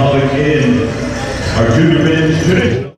Our junior men's